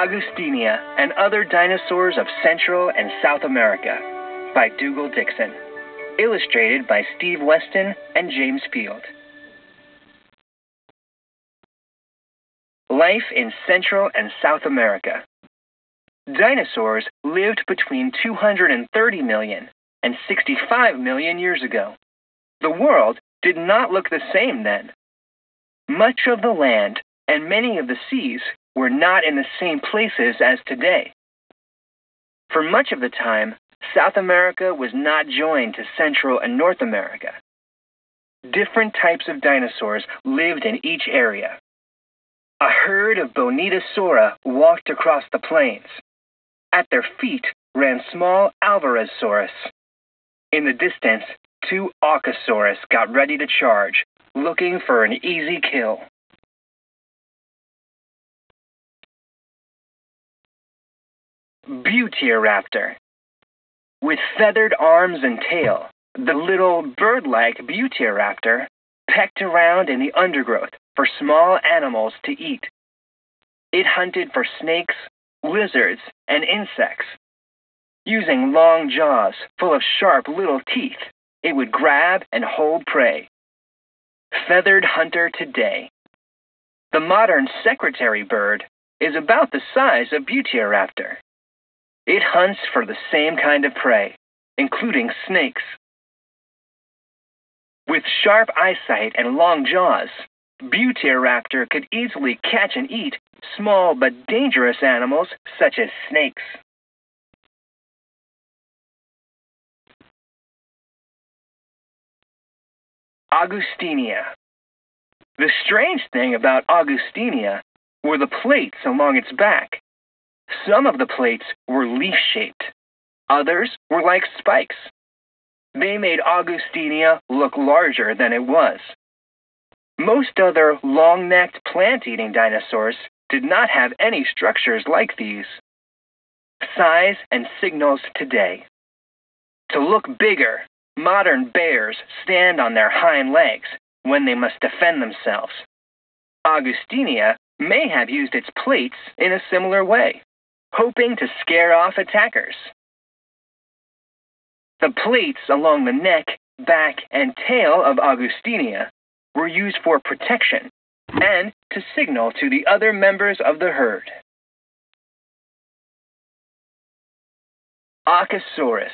Agustinia and Other Dinosaurs of Central and South America by Dougal Dixon. Illustrated by Steve Weston and James Field. Life in Central and South America. Dinosaurs lived between 230 million and 65 million years ago. The world did not look the same then. Much of the land and many of the seas were not in the same places as today. For much of the time, South America was not joined to Central and North America. Different types of dinosaurs lived in each area. A herd of Bonitasaura walked across the plains. At their feet ran small Alvarezsaurus. In the distance, two Aucasaurus got ready to charge, looking for an easy kill. Buitreraptor. With feathered arms and tail, the little bird-like Buitreraptor pecked around in the undergrowth for small animals to eat. It hunted for snakes, lizards, and insects. Using long jaws full of sharp little teeth, it would grab and hold prey. Feathered hunter today. The modern secretary bird is about the size of Buitreraptor. It hunts for the same kind of prey, including snakes. With sharp eyesight and long jaws, Buitreraptor could easily catch and eat small but dangerous animals such as snakes. Agustinia. The strange thing about Agustinia were the plates along its back. Some of the plates were leaf shaped, others were like spikes. They made Agustinia look larger than it was. Most other long necked plant eating dinosaurs did not have any structures like these. Size and signals today. To look bigger, modern bears stand on their hind legs when they must defend themselves. Agustinia may have used its plates in a similar way, hoping to scare off attackers. The plates along the neck, back, and tail of Agustinia were used for protection and to signal to the other members of the herd. Aucasaurus.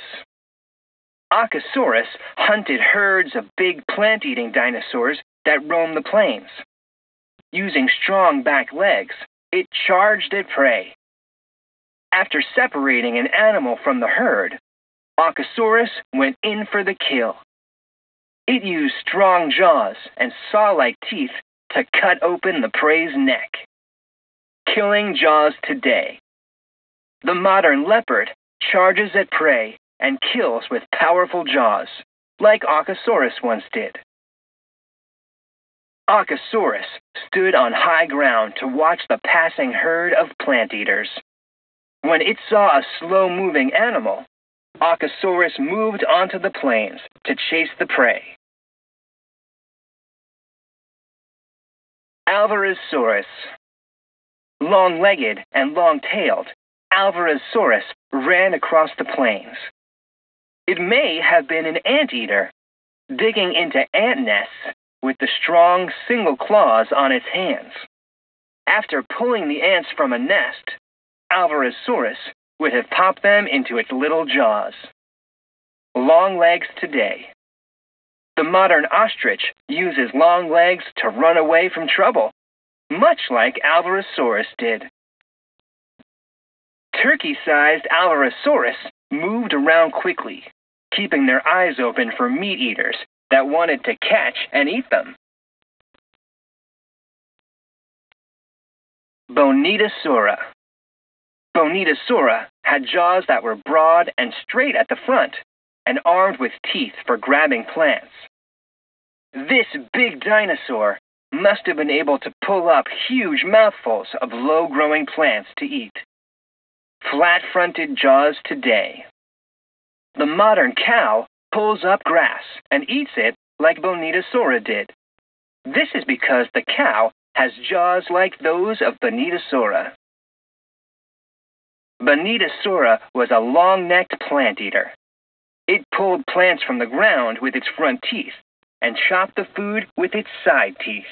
Aucasaurus hunted herds of big plant eating dinosaurs that roamed the plains. Using strong back legs, it charged at prey. After separating an animal from the herd, Aucasaurus went in for the kill. It used strong jaws and saw like teeth to cut open the prey's neck. Killing jaws today. The modern leopard charges at prey and kills with powerful jaws, like Aucasaurus once did. Aucasaurus stood on high ground to watch the passing herd of plant eaters. When it saw a slow moving animal, Aucasaurus moved onto the plains to chase the prey. Alvarezsaurus. Long legged and long tailed, Alvarezsaurus ran across the plains. It may have been an anteater, digging into ant nests with the strong single claws on its hands. After pulling the ants from a nest, Alvarezsaurus would have popped them into its little jaws. Long legs today. The modern ostrich uses long legs to run away from trouble, much like Alvarezsaurus did. Turkey sized Alvarezsaurus moved around quickly, keeping their eyes open for meat eaters that wanted to catch and eat them. Bonitasaura. Bonitasaura had jaws that were broad and straight at the front and armed with teeth for grabbing plants. This big dinosaur must have been able to pull up huge mouthfuls of low growing plants to eat. Flat fronted jaws today. The modern cow pulls up grass and eats it like Bonitasaura did. This is because the cow has jaws like those of Bonitasaura. Bonitasaura was a long-necked plant eater. It pulled plants from the ground with its front teeth and chopped the food with its side teeth.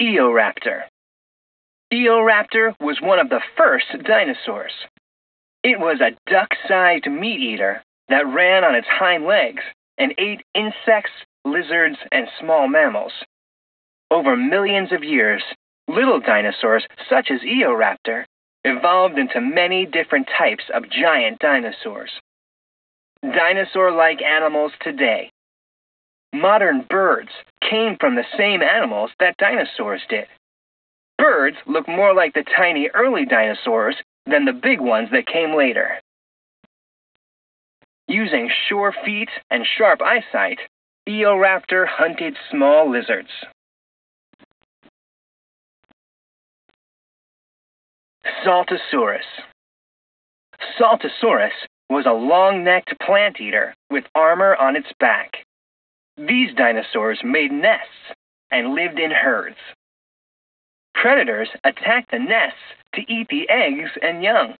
Eoraptor Eoraptor was one of the first dinosaurs. It was a duck-sized meat eater that ran on its hind legs and ate insects, lizards, and small mammals. Over millions of years, little dinosaurs such as Eoraptor evolved into many different types of giant dinosaurs. Dinosaur-like animals today. Modern birds came from the same animals that dinosaurs did. Birds look more like the tiny early dinosaurs than the big ones that came later. Using sure feet and sharp eyesight, Eoraptor hunted small lizards. Saltasaurus Saltasaurus was a long-necked plant eater with armor on its back. These dinosaurs made nests and lived in herds. Predators attacked the nests to eat the eggs and young.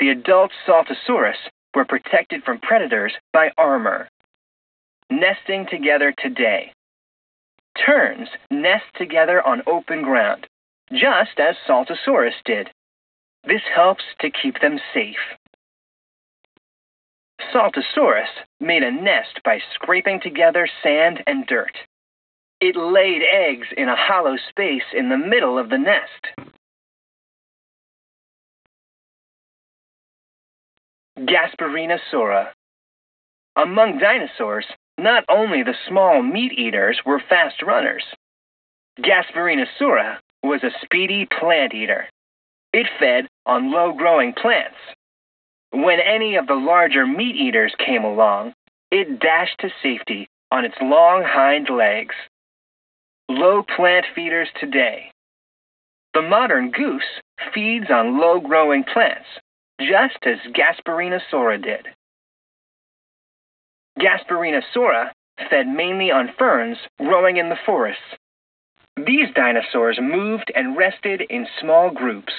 The adult Saltasaurus were protected from predators by armor. Nesting together today. Terns nest together on open ground, just as Saltasaurus did. This helps to keep them safe. Saltasaurus made a nest by scraping together sand and dirt. It laid eggs in a hollow space in the middle of the nest. Gasparinisaura. Among dinosaurs, not only the small meat eaters were fast runners. Gasparinisaura was a speedy plant eater. It fed on low growing plants. When any of the larger meat eaters came along, it dashed to safety on its long hind legs. Low plant feeders today. The modern goose feeds on low growing plants, just as Gasparinisaura did. Gasparinisaura fed mainly on ferns growing in the forests. These dinosaurs moved and rested in small groups.